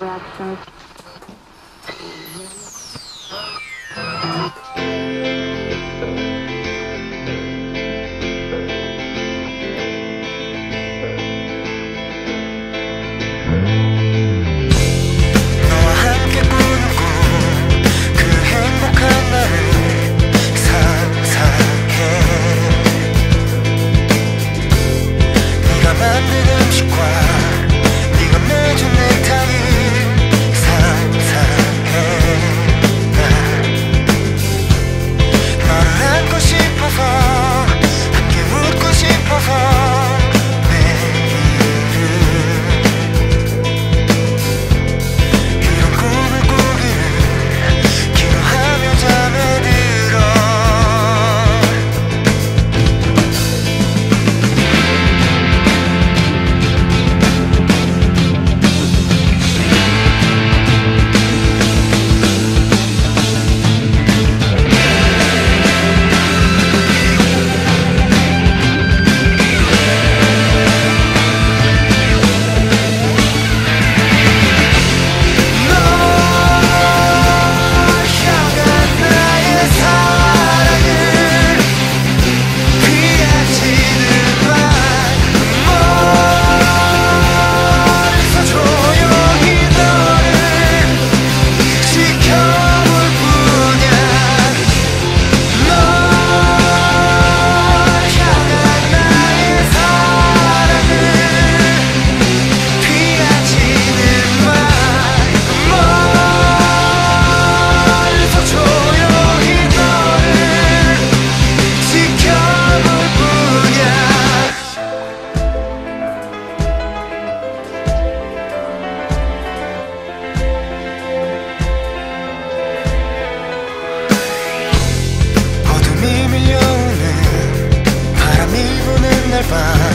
reactions. find